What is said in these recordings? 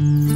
Mm.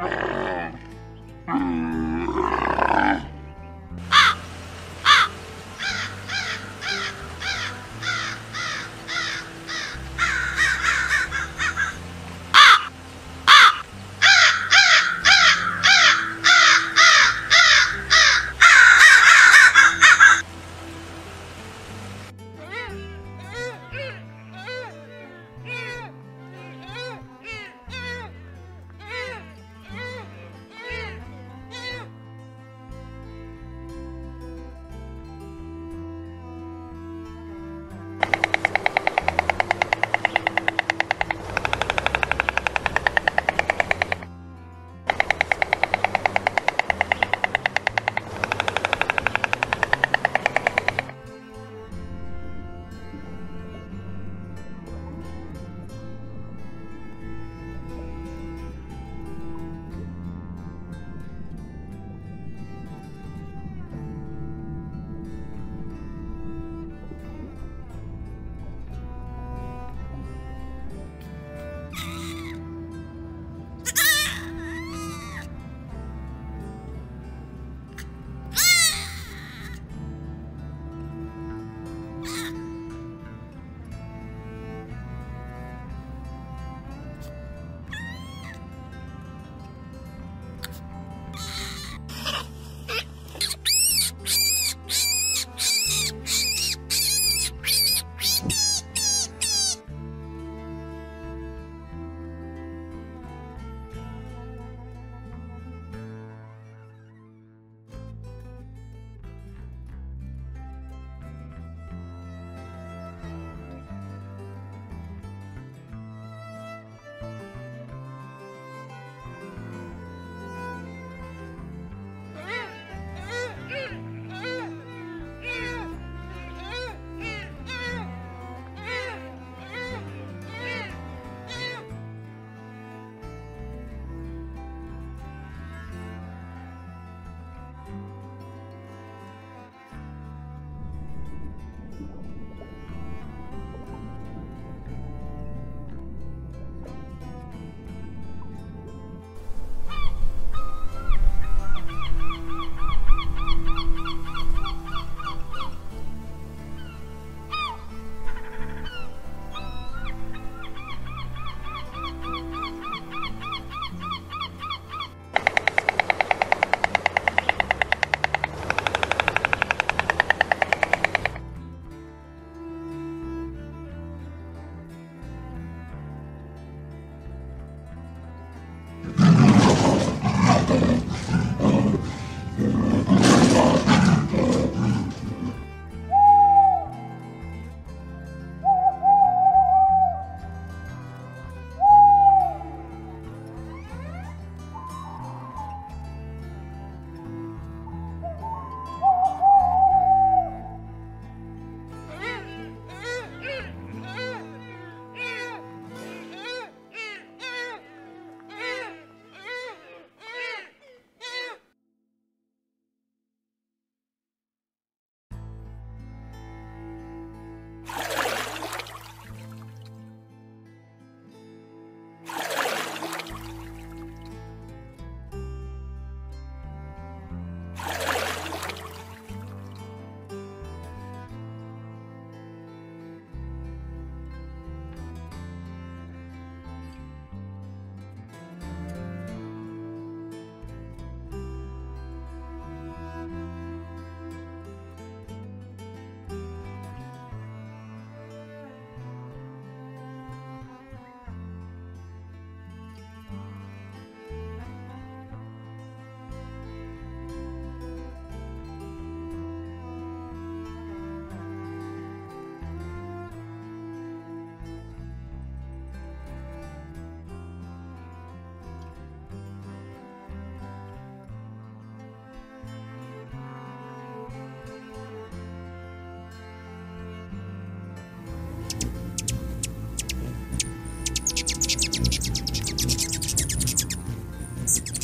Ah!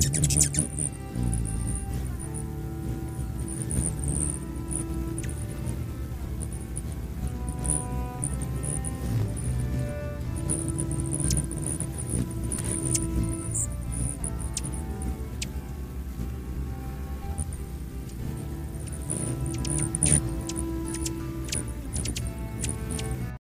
ちょっと。